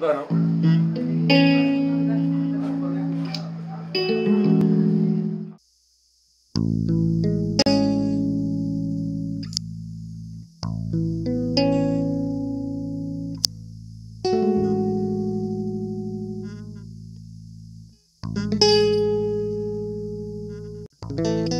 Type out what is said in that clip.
Dá não. thank